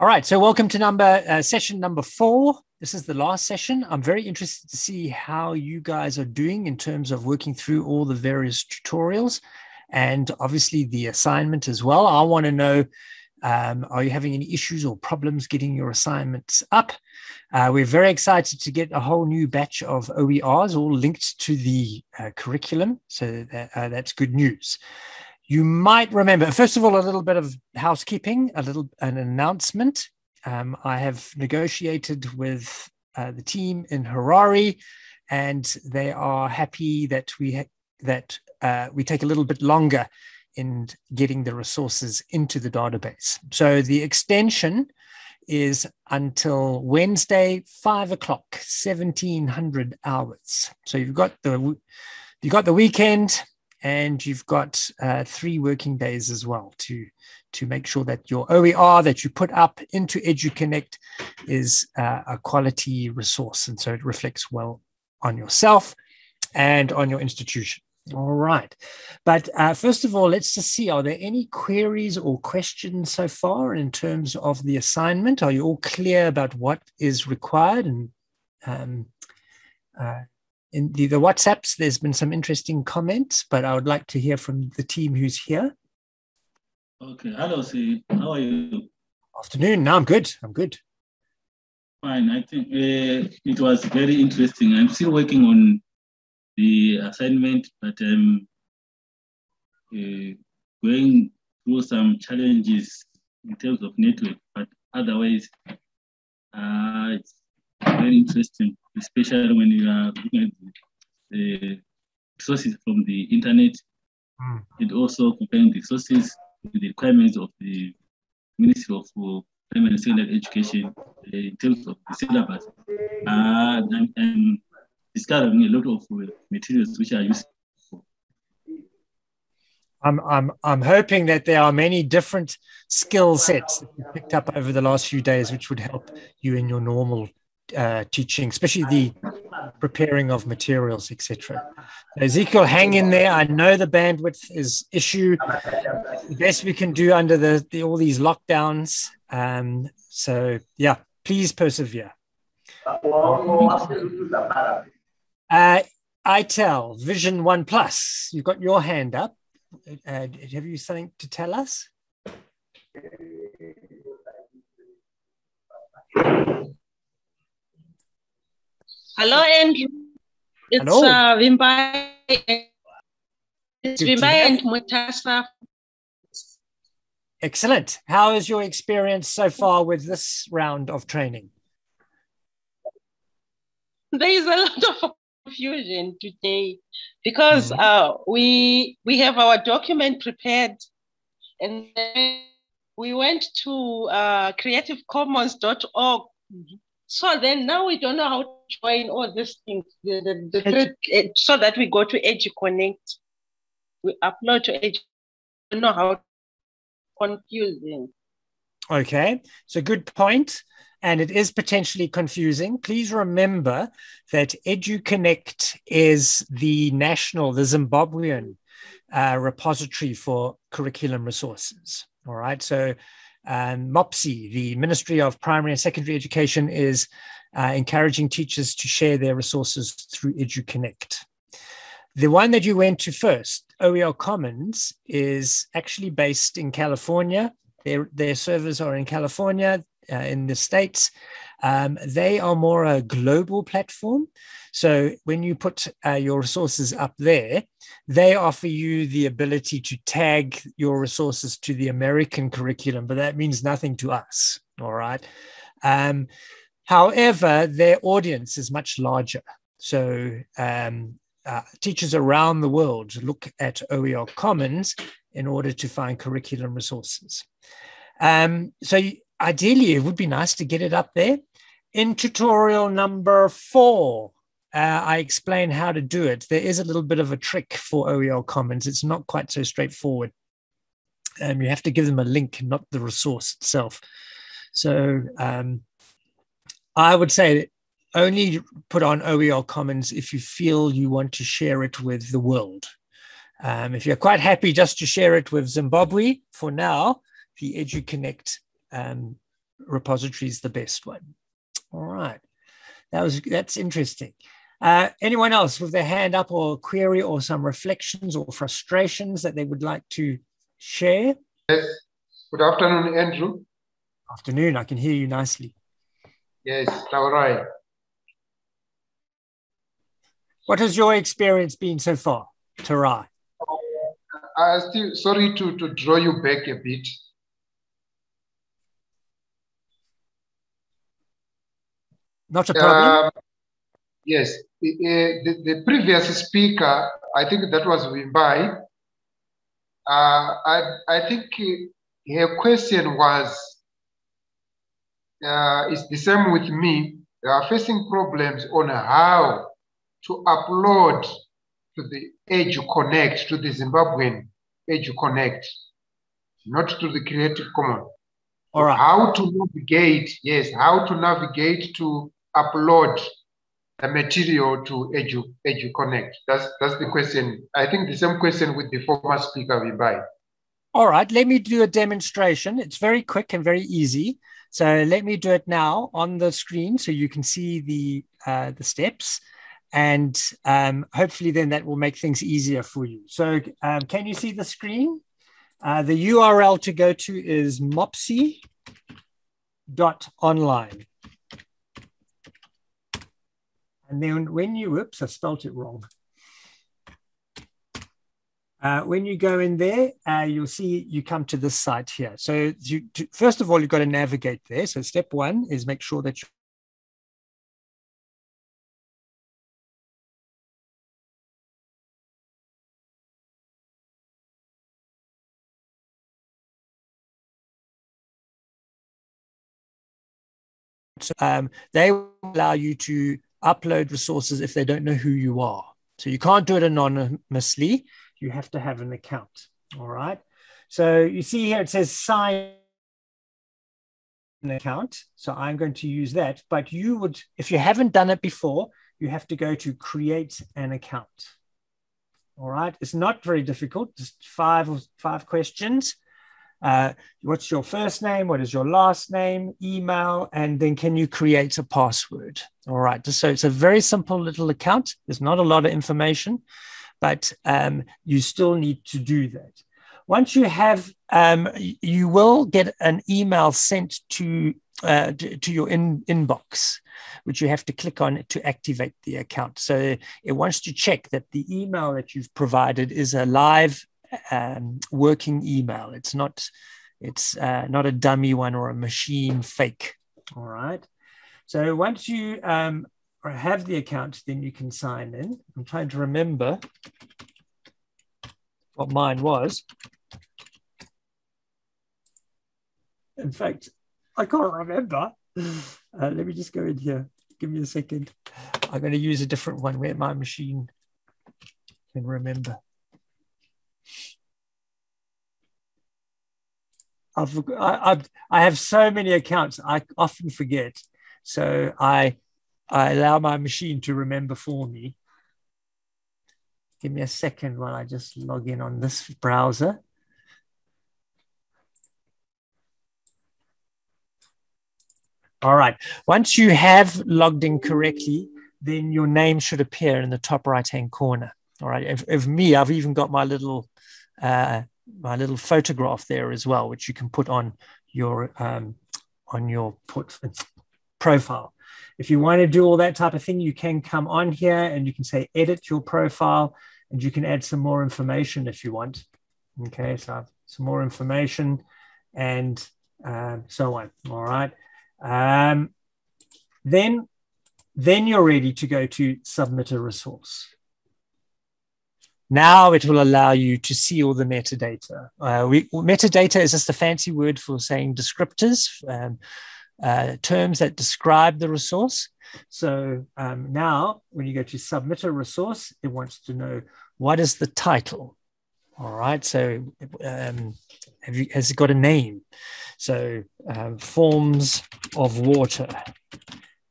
All right, so welcome to number uh, session number four. This is the last session. I'm very interested to see how you guys are doing in terms of working through all the various tutorials and obviously the assignment as well. I want to know um, are you having any issues or problems getting your assignments up? Uh, we're very excited to get a whole new batch of OERs all linked to the uh, curriculum. So that, uh, that's good news. You might remember, first of all, a little bit of housekeeping, a little an announcement. Um, I have negotiated with uh, the team in Harare, and they are happy that we ha- that uh, we take a little bit longer in getting the resources into the database. So the extension is until Wednesday, five o'clock, 1700 hours. So you've got the you've got the weekend and you've got uh, three working days as well to to make sure that your OER that you put up into EduConnect is uh, a quality resource, and so it reflects well on yourself and on your institution. All right. But uh, first of all, let's just see are there any queries or questions so far in terms of the assignment? Are you all clear about what is required? And um, uh, in the, the WhatsApps, there's been some interesting comments, but I would like to hear from the team who's here. Okay. Hello, see. How are you? Afternoon. No, I'm good. I'm good. Fine. I think uh, it was very interesting. I'm still working on the assignment, but I'm uh, going through some challenges in terms of network. But otherwise, uh, it's very interesting, especially when you are looking at the sources from the internet mm. and also comparing the sources with the requirements of the Ministry of Primary and Secondary Education uh, in terms of the syllabus. Uh, and, and discovering a lot of uh, materials which are useful. I'm, I'm, I'm hoping that there are many different skill sets that you picked up over the last few days, which would help you in your normal uh, teaching, especially the preparing of materials, etc. Ezekiel, hang in there. I know the bandwidth is issue. The best we can do under the, the all these lockdowns. Um, so yeah, please persevere. Uh, ITEL Vision One Plus. You've got your hand up. Uh, have you something to tell us? Hello, Andrew. It's Hello. uh, Vimbai. It's Vimbai and Mutasa. Excellent. How is your experience so far with this round of training? There is a lot of confusion today because Mhm. uh, we we have our document prepared and then we went to uh, creativecommons.org. So then now we don't know how to join all these things the, the, the, eh, so that we go to EduConnect. We upload to Edu. don't know how confusing. Okay, so good point, and it is potentially confusing. Please remember that EduConnect is the national, the Zimbabwean uh, repository for curriculum resources. All right, so um, MoPSE, the Ministry of Primary and Secondary Education, is uh, encouraging teachers to share their resources through EduConnect. The one that you went to first, OER Commons, is actually based in California. Their, their servers are in California, uh, in the States. Um, they are more a global platform. So when you put uh, your resources up there, they offer you the ability to tag your resources to the American curriculum, but that means nothing to us. All right. Um, however, their audience is much larger. So um, uh, teachers around the world look at OER Commons in order to find curriculum resources. Um, so ideally, it would be nice to get it up there. In tutorial number four, uh, I explain how to do it. There is a little bit of a trick for OER Commons. It's not quite so straightforward. Um, you have to give them a link, not the resource itself. So um, I would say only put on OER Commons if you feel you want to share it with the world. Um, if you're quite happy just to share it with Zimbabwe for now, the EduConnect um, repository is the best one. All right. That was that's interesting. Uh, anyone else with their hand up or query or some reflections or frustrations that they would like to share? Yes. Good afternoon, Andrew. Afternoon. I can hear you nicely. Yes, all right. What has your experience been so far, Tarai? I still sorry to, to draw you back a bit. Not a problem. Uh, yes, the, the, the, previous speaker, I think that was Vimbai. Uh, I, I think her question was, uh, it's the same with me. They are facing problems on how to upload to the Edge Connect, to the Zimbabwean EduConnect, not to the Creative Commons. All right. How to navigate, yes, how to navigate to upload the material to Edu, Edu Connect? That's, that's the question. I think the same question with the former speaker, Vimbai. All right, let me do a demonstration. It's very quick and very easy. So let me do it now on the screen so you can see the, uh, the steps. And um, hopefully then that will make things easier for you. So um, can you see the screen? Uh, the URL to go to is mopsi.online. And then when you, oops, I spelt it wrong. Uh, when you go in there, uh, you'll see you come to this site here. So you, to, first of all, you've got to navigate there. So step one is make sure that you um, they allow you to upload resources if they don't know who you are. So you can't do it anonymously. You have to have an account. All right. So you see here it says sign an account. So I'm going to use that. But you would, if you haven't done it before, you have to go to create an account. All right. It's not very difficult, just five or five questions. Uh, what's your first name? What is your last name? Email, and then can you create a password? All right. So it's a very simple little account. There's not a lot of information, but um, you still need to do that. Once you have, um, you will get an email sent to uh, to, your in, inbox, which you have to click on to activate the account. So it wants to check that the email that you've provided is a live um, working email. It's not it's uh, not a dummy one or a machine fake. All right. So once you um, have the account, then you can sign in. I'm trying to remember what mine was. In fact, I can't remember. Uh, let me just go in here. Give me a second. I'm going to use a different one where my machine can remember. I've, I, I have so many accounts, I often forget. So I, I allow my machine to remember for me. Give me a second while I just log in on this browser. All right. Once you have logged in correctly, then your name should appear in the top right hand corner. All right. Of me, I've even got my little uh, my little photograph there as well, which you can put on your um, on your put profile. If you want to do all that type of thing, you can come on here and you can say edit your profile, and you can add some more information if you want. Okay, so some more information and um, so on. All right. Um, then, then you're ready to go to submit a resource. Now it will allow you to see all the metadata. Uh, we, metadata is just a fancy word for saying descriptors, um, uh, terms that describe the resource. So um, now when you go to submit a resource, it wants to know what is the title. All right. So um, you, has it got a name? So um, forms of water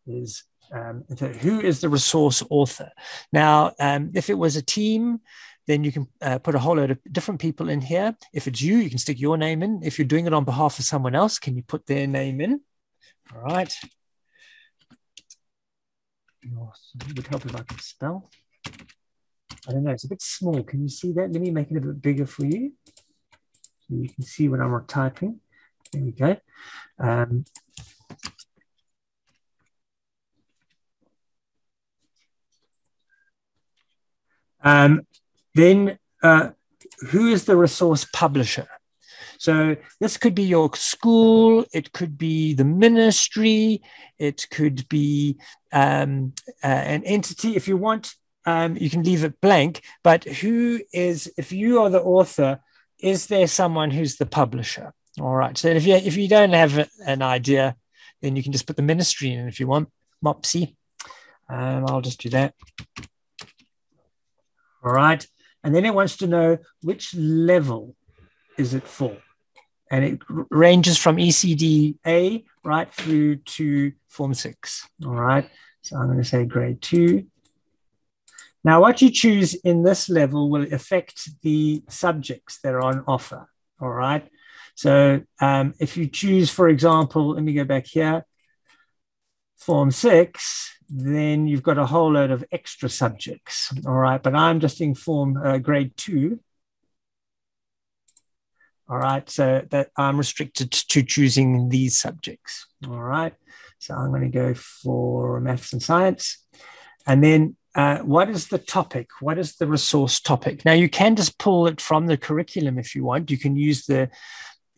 is um, who is the resource author? Now, um, if it was a team, then you can uh, put a whole load of different people in here. If it's you, you can stick your name in. If you're doing it on behalf of someone else, can you put their name in? All right. It would help if I could spell. I don't know, it's a bit small. Can you see that? Let me make it a bit bigger for you. So you can see what I'm typing. There we go. Um, um, then uh, who is the resource publisher? So this could be your school, it could be the ministry, it could be um, uh, an entity. If you want, um, you can leave it blank. But who is, if you are the author, is there someone who's the publisher? All right. So if you if you don't have an idea, then you can just put the ministry in if you want. MoPSE. Um, I'll just do that. All right. And then it wants to know which level is it for. And it ranges from ECD A right through to Form 6. All right. So I'm going to say grade 2. Now, what you choose in this level will affect the subjects that are on offer. All right. So um, if you choose, for example, let me go back here, Form 6, then you've got a whole load of extra subjects. All right. But I'm just in Form uh, Grade 2. All right. So that I'm restricted to choosing these subjects. All right. So I'm going to go for maths and science. And then uh, what is the topic? What is the resource topic? Now you can just pull it from the curriculum if you want. You can use the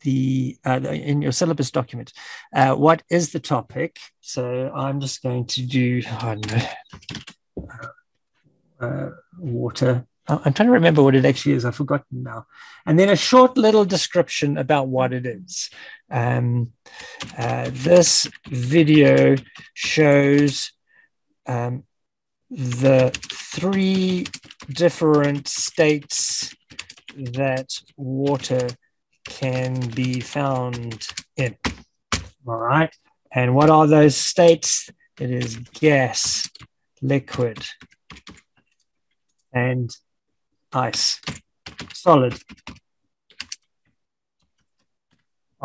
the, uh, in your syllabus document. Uh, what is the topic? So I'm just going to do I don't uh, water. I'm trying to remember what it actually is. I've forgotten now. And then a short little description about what it is. Um, uh, this video shows um, the three different states that water can be found in. All right. And what are those states? It is gas, liquid, and ice, solid.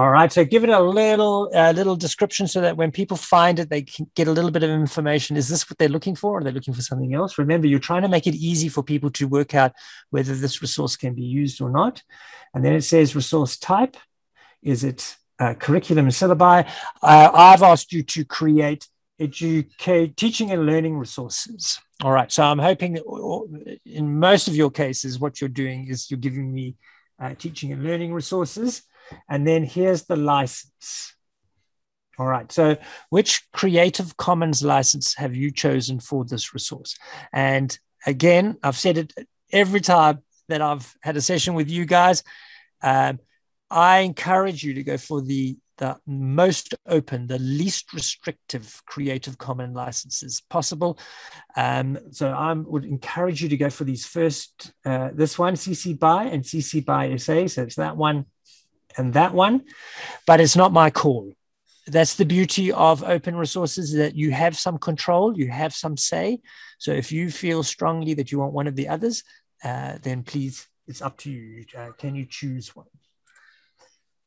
All right, so give it a little little description so that when people find it, they can get a little bit of information. Is this what they're looking for? Or are they looking for something else? Remember, you're trying to make it easy for people to work out whether this resource can be used or not. And then it says resource type. Is it uh, curriculum and syllabi? Uh, I've asked you to create educate teaching and learning resources. All right, so I'm hoping that in most of your cases, what you're doing is you're giving me uh, teaching and learning resources and then here's the license. All right. So, which Creative Commons license have you chosen for this resource? And again, I've said it every time that I've had a session with you guys. Um, I encourage you to go for the the most open, the least restrictive Creative Commons licenses possible. Um, so I would encourage you to go for these first, uh, this one, CC BY and CC BY SA. So it's that one and that one, but it's not my call. That's the beauty of open resources that you have some control, you have some say. So if you feel strongly that you want one of the others, uh, then please, it's up to you. Uh, can you choose one?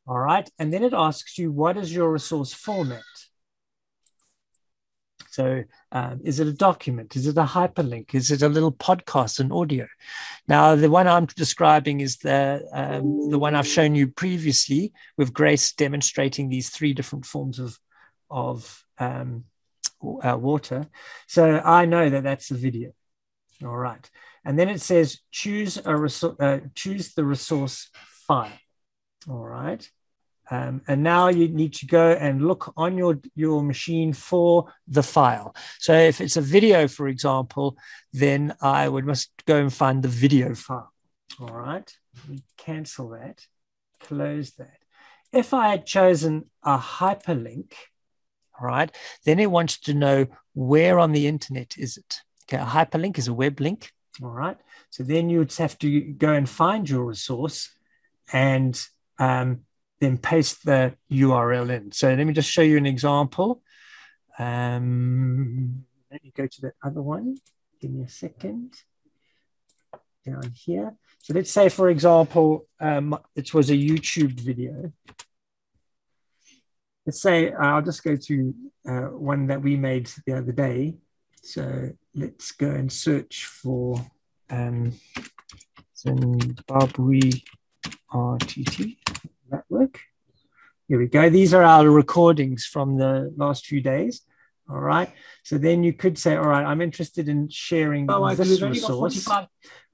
All right. And then it asks you, what is your resource format? So, um, is it a document? Is it a hyperlink? Is it a little podcast, an audio? Now, the one I'm describing is the um, the one I've shown you previously with Grace demonstrating these three different forms of of um, uh, water. So I know that that's a video. All right, and then it says choose a resource, uh, choose the resource file. All right. Um, and now you need to go and look on your, your machine for the file. So if it's a video, for example, then I would must go and find the video file. All right, we cancel that, close that. If I had chosen a hyperlink, all right, then it wants to know where on the internet is it. Okay, a hyperlink is a web link. All right, so then you would have to go and find your resource and um, then paste the URL in. So let me just show you an example. Um, let me go to the other one. Give me a second. Down here. So let's say, for example, um, it was a YouTube video. let's say uh, I'll just go to uh, one that we made the other day. So let's go and search for um, Zimbabwe RTT. That work? Here we go. These are our recordings from the last few days. All right. So then you could say, all right, I'm interested in sharing oh, this resource. All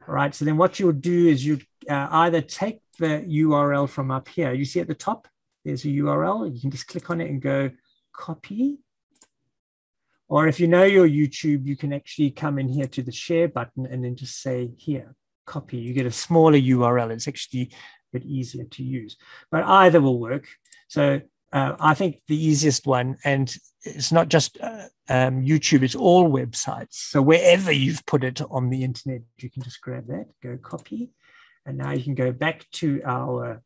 right. So then what you'll do is you uh, either take the URL from up here. You see at the top, there's a URL. You can just click on it and go copy. Or if you know your YouTube, you can actually come in here to the share button and then just say here, copy. You get a smaller URL. It's actually bit easier to use, but either will work. So uh, I think the easiest one, and it's not just uh, um, YouTube, it's all websites. So wherever you've put it on the internet, you can just grab that, go copy. And now you can go back to our,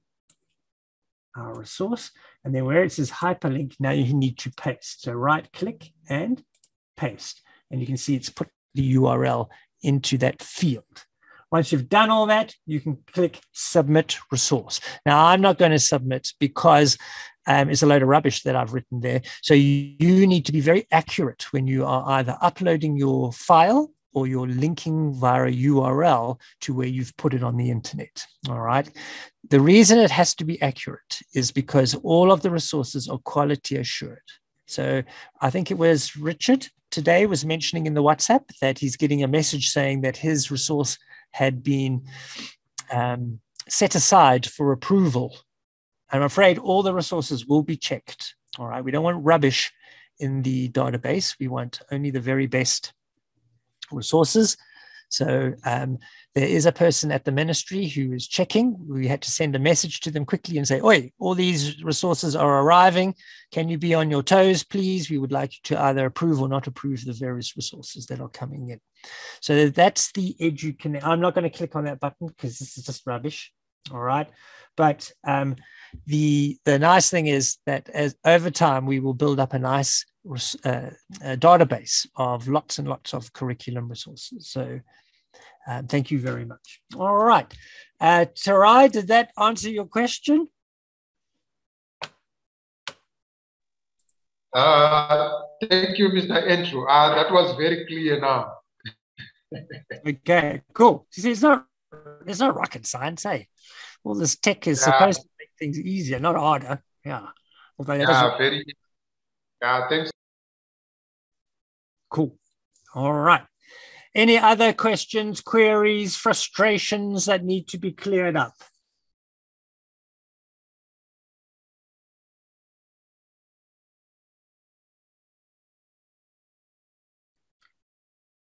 our resource. And then where it says hyperlink, now you need to paste. So right click and paste. And you can see it's put the URL into that field. Once you've done all that, you can click submit resource. Now, I'm not going to submit because um, it's a load of rubbish that I've written there. So you, you need to be very accurate when you are either uploading your file or you're linking via a URL to where you've put it on the internet. All right. The reason it has to be accurate is because all of the resources are quality assured. So I think it was Richard today was mentioning in the WhatsApp that he's getting a message saying that his resource had been um, set aside for approval. I'm afraid all the resources will be checked. All right. We don't want rubbish in the database. We want only the very best resources. So um, there is a person at the ministry who is checking. We had to send a message to them quickly and say, Oi, all these resources are arriving. Can you be on your toes, please? We would like you to either approve or not approve the various resources that are coming in. So that's the EduConnect. I'm not going to click on that button because this is just rubbish. All right. But um, the the nice thing is that as over time we will build up a nice uh, a database of lots and lots of curriculum resources. So uh, thank you very much. All right. Uh, Tarai, did that answer your question? Uh, thank you, Mr. Andrew. Uh, that was very clear now. okay, cool. See, it's not it's not rocket science, eh? All this tech is yeah. supposed to make things easier, not harder. Yeah. Although yeah, very. Yeah, thanks. Cool. All right. Any other questions, queries, frustrations that need to be cleared up?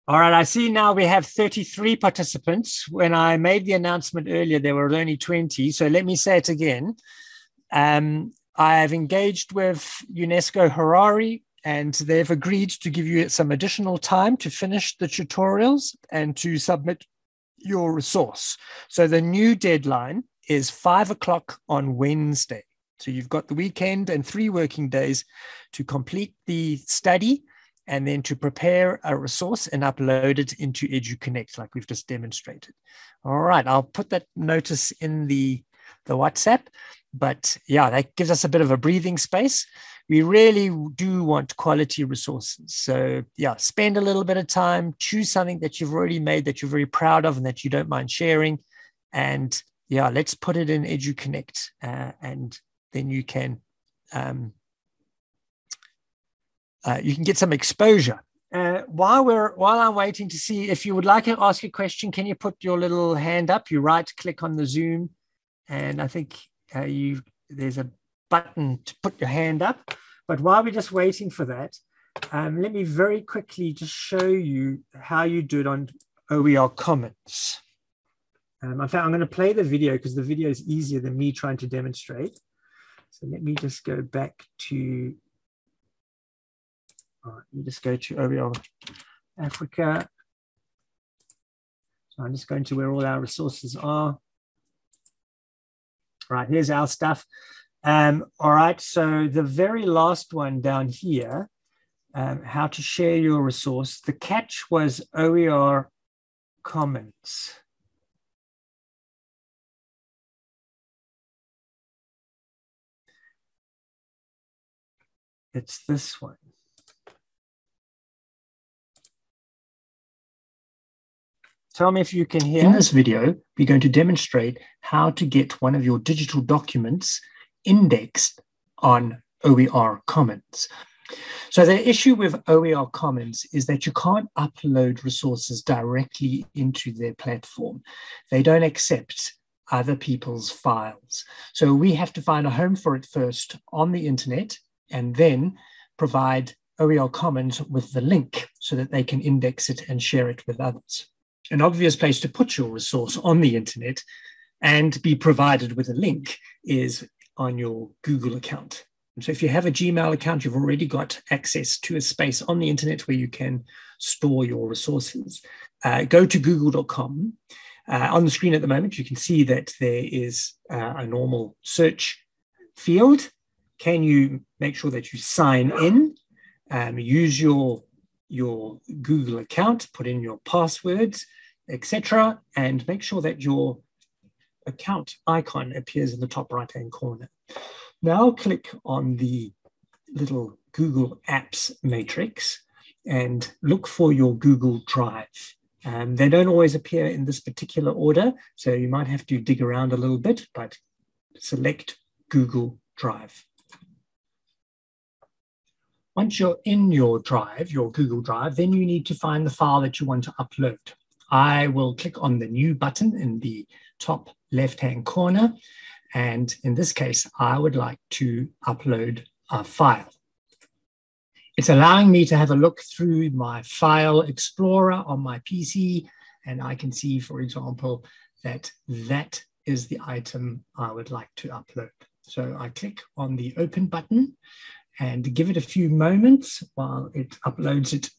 All right, I see now we have 33 participants. When I made the announcement earlier, there were only 20. So let me say it again. Um, I have engaged with UNESCO Harare, and they've agreed to give you some additional time to finish the tutorials and to submit your resource. So the new deadline is five o'clock on Wednesday. So you've got the weekend and three working days to complete the study and then to prepare a resource and upload it into EduConnect, like we've just demonstrated. All right, I'll put that notice in the, the WhatsApp, but yeah, that gives us a bit of a breathing space. We really do want quality resources. So yeah, spend a little bit of time, choose something that you've already made that you're very proud of and that you don't mind sharing. And yeah, let's put it in EduConnect uh, and then you can um, uh, you can get some exposure. Uh, while we're while I'm waiting to see if you would like to ask a question, can you put your little hand up? You right click on the Zoom, and I think uh, you there's a button to put your hand up. But while we're just waiting for that, um, let me very quickly just show you how you do it on OER Commons. Um, in fact, I'm going to play the video because the video is easier than me trying to demonstrate. So let me just go back to all right, let me just go to OER Africa. So I'm just going to where all our resources are. Right, here's our stuff. Um, all right, so the very last one down here, um, how to share your resource. The catch was OER Commons. it's this one. Tell me if you can hear. In this video, we're going to demonstrate how to get one of your digital documents indexed on OER Commons. So the issue with OER Commons is that you can't upload resources directly into their platform. They don't accept other people's files. So we have to find a home for it first on the internet and then provide OER Commons with the link so that they can index it and share it with others an obvious place to put your resource on the internet and be provided with a link is on your Google account. So if you have a Gmail account, you've already got access to a space on the internet where you can store your resources. Uh, go to google.com. Uh, on the screen at the moment, you can see that there is uh, a normal search field. Can you make sure that you sign in, um, use your your Google account, put in your passwords, etc., and make sure that your account icon appears in the top right-hand corner. Now click on the little Google Apps matrix and look for your Google Drive. Um, they don't always appear in this particular order, so you might have to dig around a little bit, but select Google Drive. Once you're in your drive, your Google Drive, then you need to find the file that you want to upload. I will click on the new button in the top left-hand corner. And in this case, I would like to upload a file. It's allowing me to have a look through my file explorer on my PC. And I can see, for example, that that is the item I would like to upload. So I click on the open button and give it a few moments while it uploads it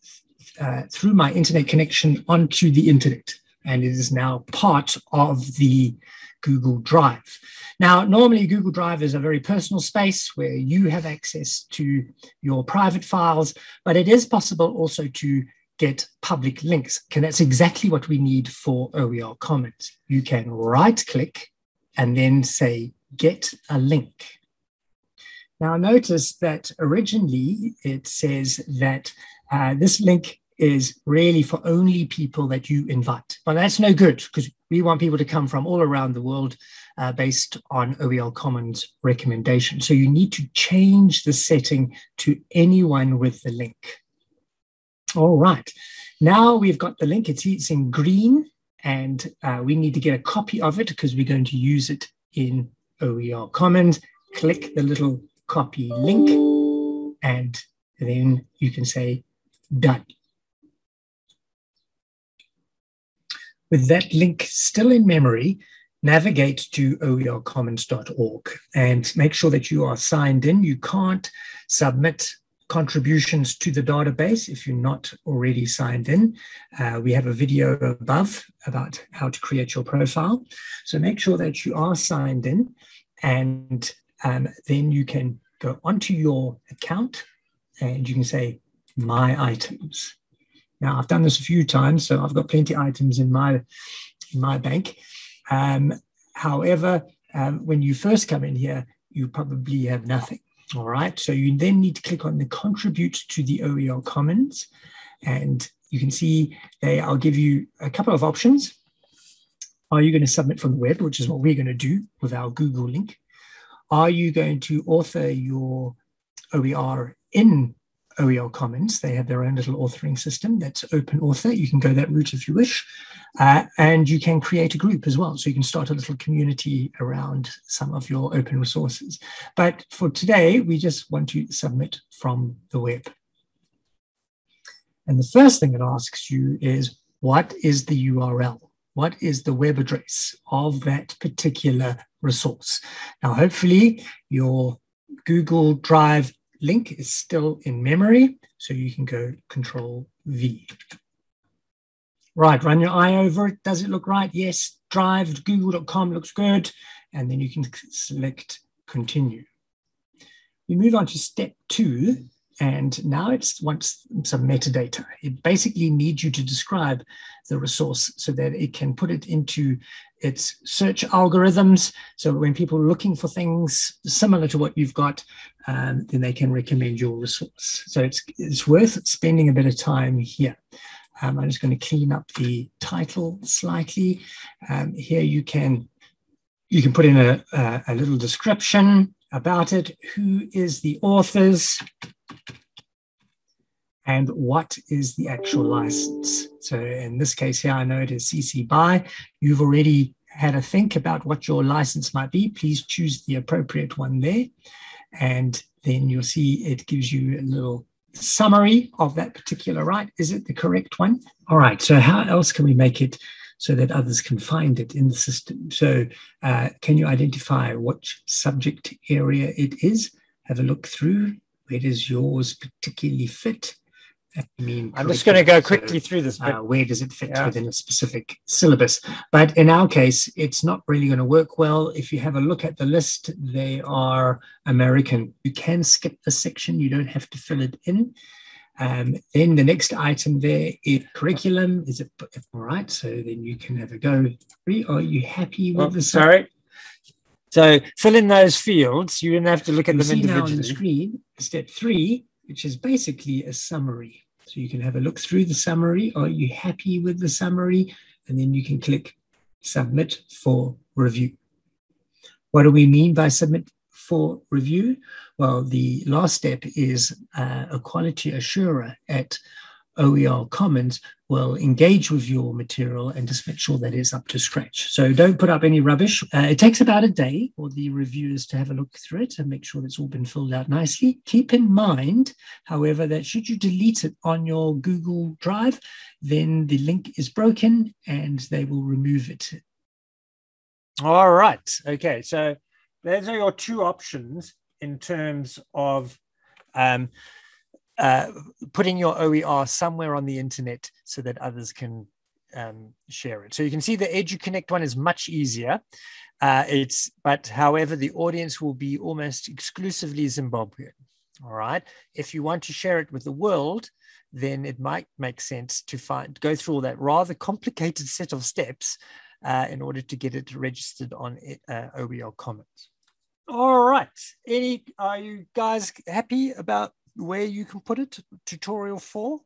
uh, through my internet connection onto the internet. And it is now part of the Google Drive. Now, normally Google Drive is a very personal space where you have access to your private files, but it is possible also to get public links. And that's exactly what we need for OER Commons. You can right click and then say, get a link. Now notice that originally it says that uh, this link is really for only people that you invite. But that's no good because we want people to come from all around the world uh, based on OER Commons recommendation. So you need to change the setting to anyone with the link. All right. Now we've got the link. It's, it's in green and uh, we need to get a copy of it because we're going to use it in OER Commons. Click the little copy link, and then you can say done. With that link still in memory, navigate to oercommons.org and make sure that you are signed in. You can't submit contributions to the database if you're not already signed in. Uh, we have a video above about how to create your profile. So make sure that you are signed in and um, then you can go onto your account and you can say my items. Now I've done this a few times, so I've got plenty of items in my in my bank. Um, however, um, when you first come in here, you probably have nothing. All right, so you then need to click on the contribute to the OER Commons, and you can see they. I'll give you a couple of options. Are you going to submit from the web, which is what we're going to do with our Google link? Are you going to author your OER in OER Commons? They have their own little authoring system that's open author. You can go that route if you wish. Uh, and you can create a group as well. So you can start a little community around some of your open resources. But for today, we just want to submit from the web. And the first thing it asks you is, what is the URL? what is the web address of that particular resource. Now, hopefully your Google Drive link is still in memory, so you can go Control V. Right, run your eye over it. Does it look right? Yes, drive google.com looks good. And then you can select continue. We move on to step two, and now it wants some metadata. It basically needs you to describe the resource so that it can put it into it's search algorithms. So when people are looking for things similar to what you've got, um, then they can recommend your resource. So it's, it's worth spending a bit of time here. Um, I'm just going to clean up the title slightly. Um, here you can you can put in a, a, a little description about it. Who is the authors? And what is the actual license. So in this case here, I know it is CC BY. You've already had a think about what your license might be. Please choose the appropriate one there. And then you'll see it gives you a little summary of that particular right. Is it the correct one? All right, so how else can we make it so that others can find it in the system? So uh, can you identify which subject area it is? Have a look through. Where does yours particularly fit? I mean, I'm just going to go quickly through this. But, uh, where does it fit yeah. within a specific syllabus? But in our case, it's not really going to work well. If you have a look at the list, they are American. You can skip the section, you don't have to fill it in. Um, then the next item there is curriculum. Is it all right? So then you can have a go. Are you happy with oh, the sorry? So fill in those fields. You don't have to look at you them individually. Now on the screen, step three, which is basically a summary. So you can have a look through the summary. Are you happy with the summary? And then you can click submit for review. What do we mean by submit for review? Well, the last step is uh, a quality assurer at OER Commons will engage with your material and just make sure that it's up to scratch. So don't put up any rubbish. Uh, it takes about a day for the reviewers to have a look through it and make sure that it's all been filled out nicely. Keep in mind, however, that should you delete it on your Google Drive, then the link is broken and they will remove it. All right. Okay. So those are your two options in terms of um, uh, putting your OER somewhere on the internet so that others can um, share it. So you can see the EduConnect one is much easier. Uh, it's but however, the audience will be almost exclusively Zimbabwean. All right. If you want to share it with the world, then it might make sense to find go through all that rather complicated set of steps uh, in order to get it registered on uh, OER Commons. All right. Any are you guys happy about where you can put it, tutorial four?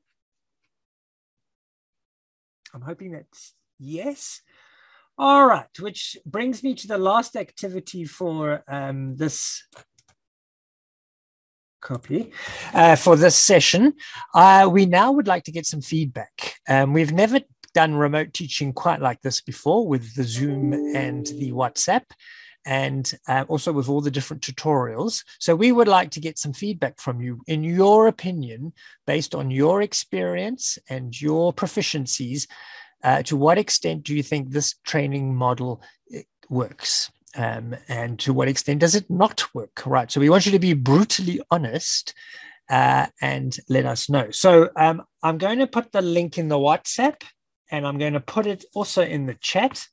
I'm hoping that's yes. All right, which brings me to the last activity for um, this copy uh, for this session. Uh, we now would like to get some feedback. Um, we've never done remote teaching quite like this before with the Zoom and the WhatsApp and uh, also with all the different tutorials. So we would like to get some feedback from you. In your opinion, based on your experience and your proficiencies, uh, to what extent do you think this training model uh, works? Um, and to what extent does it not work? Right. So we want you to be brutally honest uh, and let us know. So um, I'm going to put the link in the WhatsApp and I'm going to put it also in the chat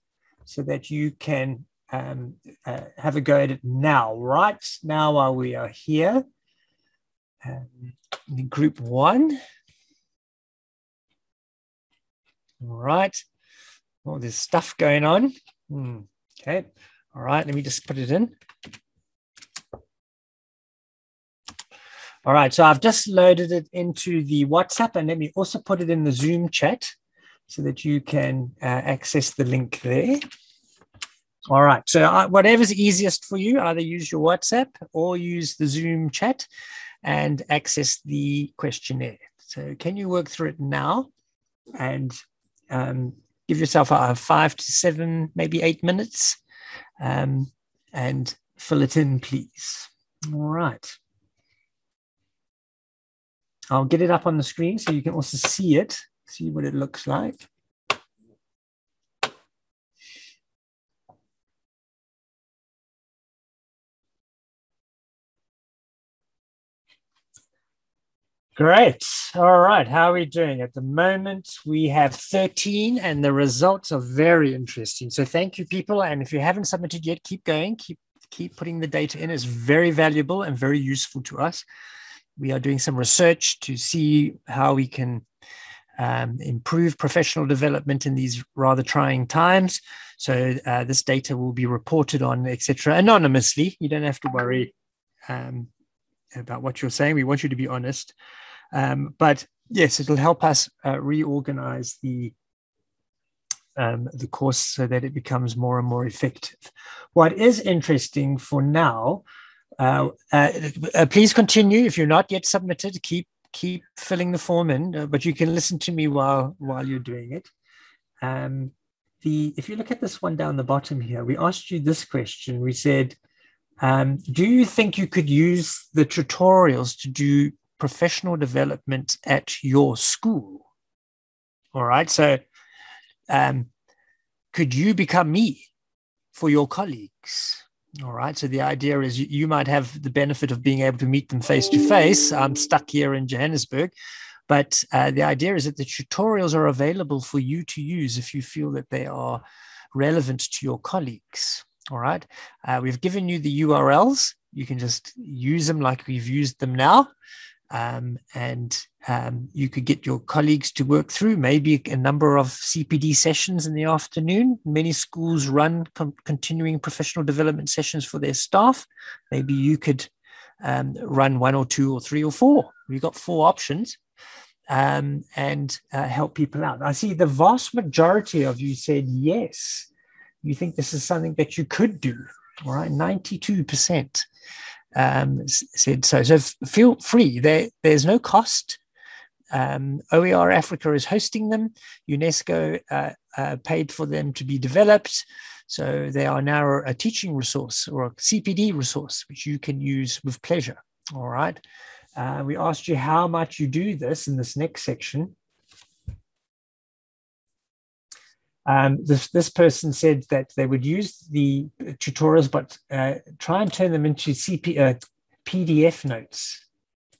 so that you can um, uh, have a go at it now, right now while we are here. Um, group one. All right. Oh, there's stuff going on. Hmm. Okay. All right. Let me just put it in. All right. So I've just loaded it into the WhatsApp and let me also put it in the Zoom chat so that you can uh, access the link there. All right. So uh, whatever's easiest for you, either use your WhatsApp or use the Zoom chat and access the questionnaire. So can you work through it now and um, give yourself a five to seven, maybe eight minutes um, and fill it in, please. All right. I'll get it up on the screen so you can also see it, see what it looks like. Great. All right. How are we doing? At the moment, we have 13, and the results are very interesting. So thank you, people. And if you haven't submitted yet, keep going. Keep keep putting the data in. It's very valuable and very useful to us. We are doing some research to see how we can um, improve professional development in these rather trying times. So uh, this data will be reported on, etc., anonymously. You don't have to worry um, about what you're saying. We want you to be honest. Um, but yes, it'll help us uh, reorganize the um, the course so that it becomes more and more effective. What is interesting for now, uh, uh, uh please continue. If you're not yet submitted, keep keep filling the form in, uh, but you can listen to me while while you're doing it. Um, the if you look at this one down the bottom here, we asked you this question. We said, um, do you think you could use the tutorials to do professional development at your school? All right. So, um, could you become me for your colleagues? All right. So the idea is you, you might have the benefit of being able to meet them face to face. I'm stuck here in Johannesburg. But uh, the idea is that the tutorials are available for you to use if you feel that they are relevant to your colleagues. All right. Uh, we've given you the URLs. You can just use them like we've used them now. Um, and um, you could get your colleagues to work through maybe a number of CPD sessions in the afternoon. Many schools run continuing professional development sessions for their staff. Maybe you could um, run one or two or three or four. We've got four options um, and uh, help people out. I see the vast majority of you said yes. You think this is something that you could do. All right, 92% um, said so. So feel free. There, there's no cost. Um, OER Africa is hosting them. UNESCO uh, uh, paid for them to be developed. So they are now a teaching resource or a CPD resource, which you can use with pleasure. All right. Uh, we asked you how much you do this in this next section. Um, this, this person said that they would use the tutorials, but uh, try and turn them into CP, uh, PDF notes,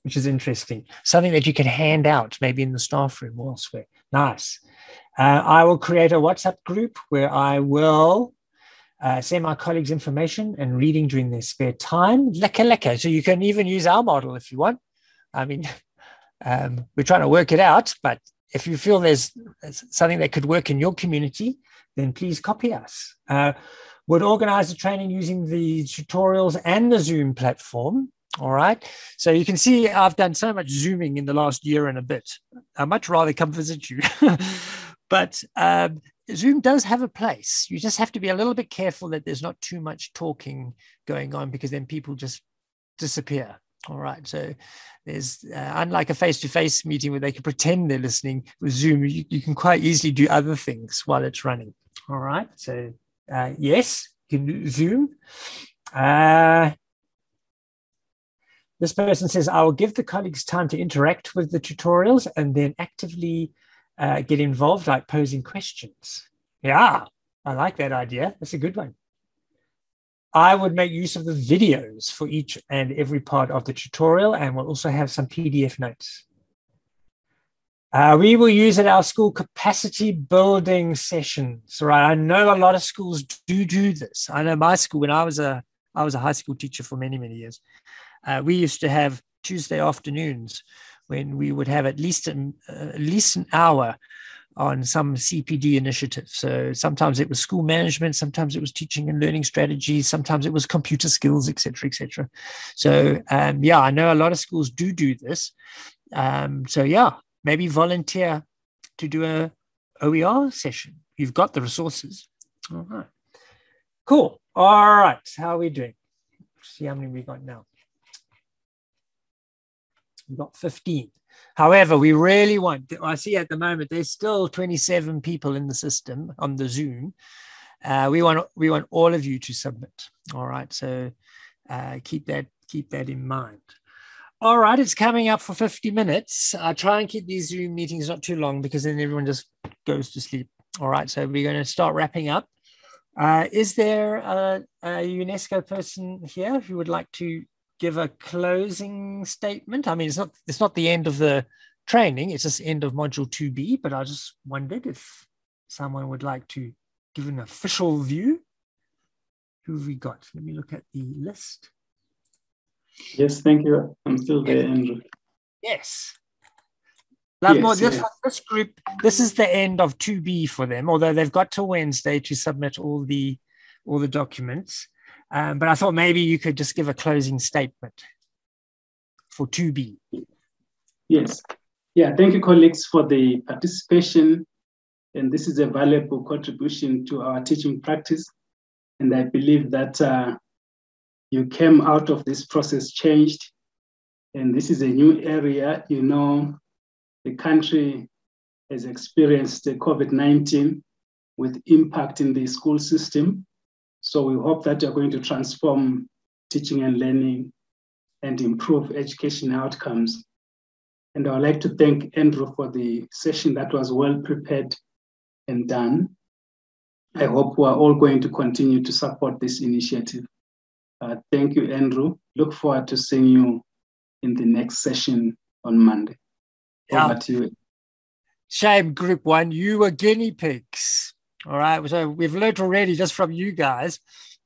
which is interesting. Something that you can hand out, maybe in the staff room or elsewhere. Nice. Uh, I will create a WhatsApp group where I will uh, send my colleagues information and reading during their spare time. Lekker, lekker. So you can even use our model if you want. I mean, um, we're trying to work it out, but if you feel there's, something that could work in your community, then please copy us. Uh, would organize the training using the tutorials and the Zoom platform. All right. So you can see I've done so much Zooming in the last year and a bit. I'd much rather come visit you. but um, Zoom does have a place. You just have to be a little bit careful that there's not too much talking going on because then people just disappear. All right. So there's, uh, unlike a face to face meeting where they can pretend they're listening with Zoom, you, you, can quite easily do other things while it's running. All right. So, uh, yes, you can do Zoom. Uh, this person says, I will give the colleagues time to interact with the tutorials and then actively uh, get involved, like posing questions. Yeah, I like that idea. That's a good one. I would make use of the videos for each and every part of the tutorial, and we'll also have some PDF notes. Uh, we will use at our school capacity building sessions. Right, I know a lot of schools do do this. I know my school when I was a I was a high school teacher for many many years. Uh, we used to have Tuesday afternoons when we would have at least an, uh, at least an hour on some CPD initiative. So sometimes it was school management, sometimes it was teaching and learning strategies, sometimes it was computer skills, etc., etc. So um, yeah, I know a lot of schools do do this. Um, so yeah, maybe volunteer to do a OER session. You've got the resources. All right, cool. All right, how are we doing? Let's see how many we got now. We've got 15. However, we really want, I see at the moment, there's still 27 people in the system on the Zoom. Uh, we want we want all of you to submit. All right. So uh, keep that keep that in mind. All right, it's coming up for 50 minutes. I try and keep these Zoom meetings not too long because then everyone just goes to sleep. All right, so we're going to start wrapping up. Uh, is there a, a UNESCO person here who would like to give a closing statement? I mean, it's not it's not the end of the training; it's just end of module two B. But I just wondered if someone would like to give an official view. Who have we got? Let me look at the list. Yes, thank you. I'm still there, Andrew. Yes. Lovemore, yes, this, yes. this group, this is the end of 2B for them, although they've got to Wednesday to submit all the all the documents. Um, but I thought maybe you could just give a closing statement for 2B. Yes. Yeah, thank you, colleagues, for the participation. And this is a valuable contribution to our teaching practice. And I believe that uh, you came out of this process changed. And this is a new area. You know, the country has experienced the COVID 19 with impact in the school system. So we hope that you're going to transform teaching and learning and improve education outcomes. And I would like to thank Andrew for the session that was well prepared and done. I hope we're all going to continue to support this initiative. Uh, thank you, Andrew. Look forward to seeing you in the next session on Monday. Yeah. Over to you. Shame, Group One, you were guinea pigs. All right. So we've learned already just from you guys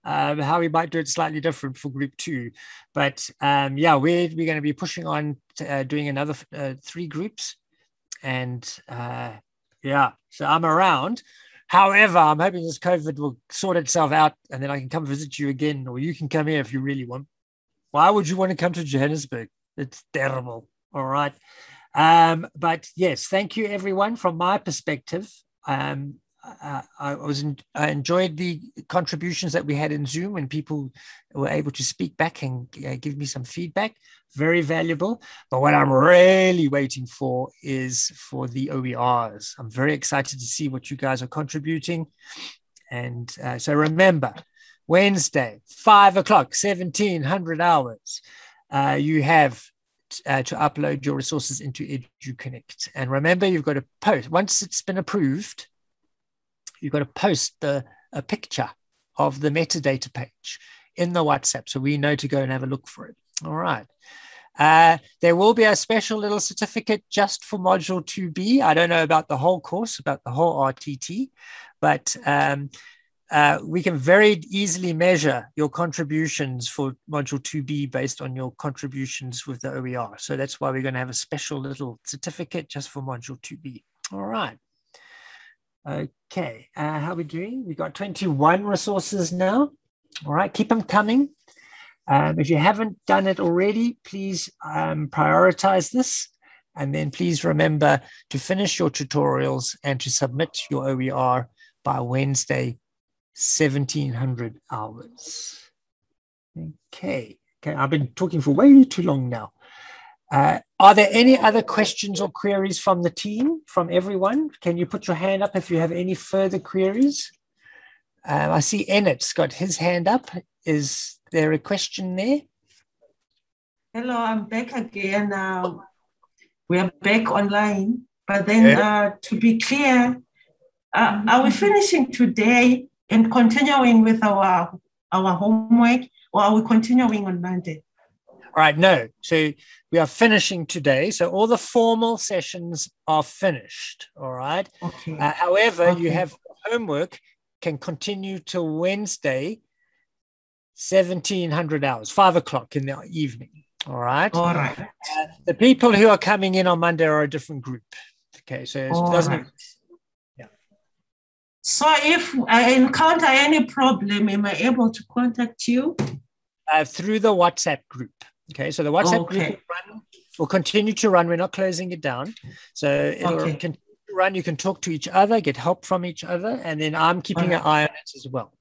um, how we might do it slightly different for Group Two. But um, yeah, we're, we're going to be pushing on to, uh, doing another uh, three groups. And uh, yeah, so I'm around. However, I'm hoping this COVID will sort itself out and then I can come visit you again, or you can come here if you really want. Why would you want to come to Johannesburg? It's terrible. All right. Um, but yes, thank you everyone. From my perspective, um, uh, I was in, I enjoyed the contributions that we had in Zoom when people were able to speak back and uh, give me some feedback. Very valuable. But what I'm really waiting for is for the OERs. I'm very excited to see what you guys are contributing. And uh, so remember, Wednesday, five o'clock, 1700 hours. Uh, you have uh, to upload your resources into EduConnect. And remember, you've got to post once it's been approved you've got to post the a picture of the metadata page in the WhatsApp so we know to go and have a look for it. All right. Uh, there will be a special little certificate just for Module 2B. I don't know about the whole course, about the whole RTT, but um, uh, we can very easily measure your contributions for Module 2B based on your contributions with the OER. So that's why we're going to have a special little certificate just for Module 2B. All right. Okay, uh, how are we doing? We've got 21 resources now. All right, keep them coming. Um, if you haven't done it already, please um, prioritize this. And then please remember to finish your tutorials and to submit your OER by Wednesday, 1700 hours. Okay, okay, I've been talking for way too long now. Uh, are there any other questions or queries from the team, from everyone? Can you put your hand up if you have any further queries? Uh, I see Ennett's got his hand up. Is there a question there? Hello, I'm back again. Uh, we are back online. But then yeah. uh, to be clear, uh, are we finishing today and continuing with our, our homework or are we continuing on Monday? All right, no. So we are finishing today. So all the formal sessions are finished. All right. Okay. Uh, however, okay. you have homework can continue till Wednesday, 1700 hours, five o'clock in the evening. All right. All right. Uh, the people who are coming in on Monday are a different group. Okay. So it doesn't. Right. Yeah. So if I encounter any problem, am I able to contact you? Uh, through the WhatsApp group. Okay, so the WhatsApp okay. group will, run, will, continue to run. We're not closing it down. So it'll okay. continue to run. You can talk to each other, get help from each other, and then I'm keeping right. an eye on it as well.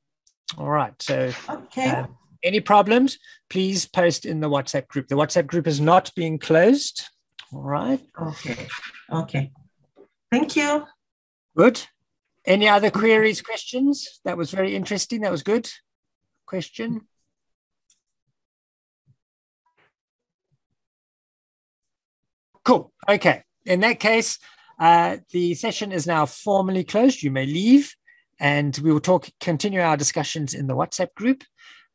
All right. So okay. Um, any problems, please post in the WhatsApp group. The WhatsApp group is not being closed. All right. Okay. Okay. Thank you. Good. Any other queries, questions? That was very interesting. That was good. Question. Cool. Okay. In that case, uh, the session is now formally closed. You may leave, and we will talk, continue our discussions in the WhatsApp group.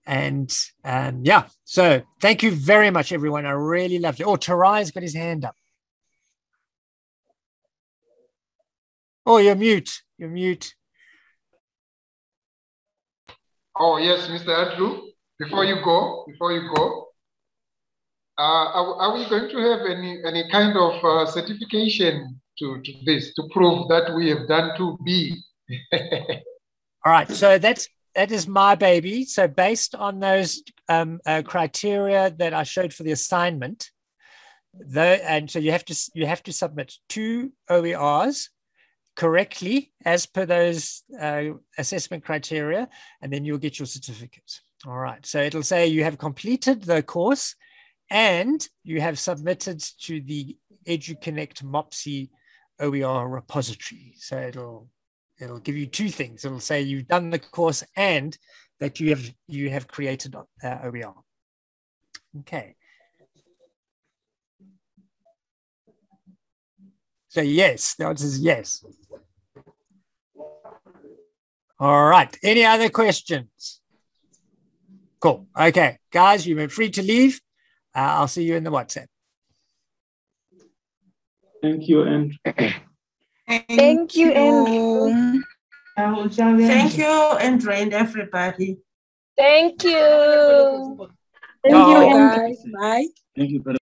And um, yeah, so thank you very much, everyone. I really loved it. Oh, Tarai's got his hand up. Oh, you're mute. You're mute. Oh, yes, Mr. Andrew. Before you go, before you go, are, are, we going to have any, any kind of uh, certification to, to this to prove that we have done 2B? All right, so that's that is my baby. So based on those um, uh, criteria that I showed for the assignment, though, and so you have to you have to submit two OERs correctly as per those uh, assessment criteria, and then you'll get your certificate. All right. So it'll say you have completed the course and you have submitted to the EduConnect MoPSE OER repository. So it'll it'll give you two things. It'll say you've done the course and that you have you have created uh, OER. Okay. So yes, the answer is yes. All right. Any other questions? Cool. Okay, guys, you're free to leave. Uh, I'll see you in the WhatsApp. Thank you, Andrew. Thank you, Andrew. Thank you, Andrew, and everybody. Thank you. Thank you, you, guys. Bye. Thank you very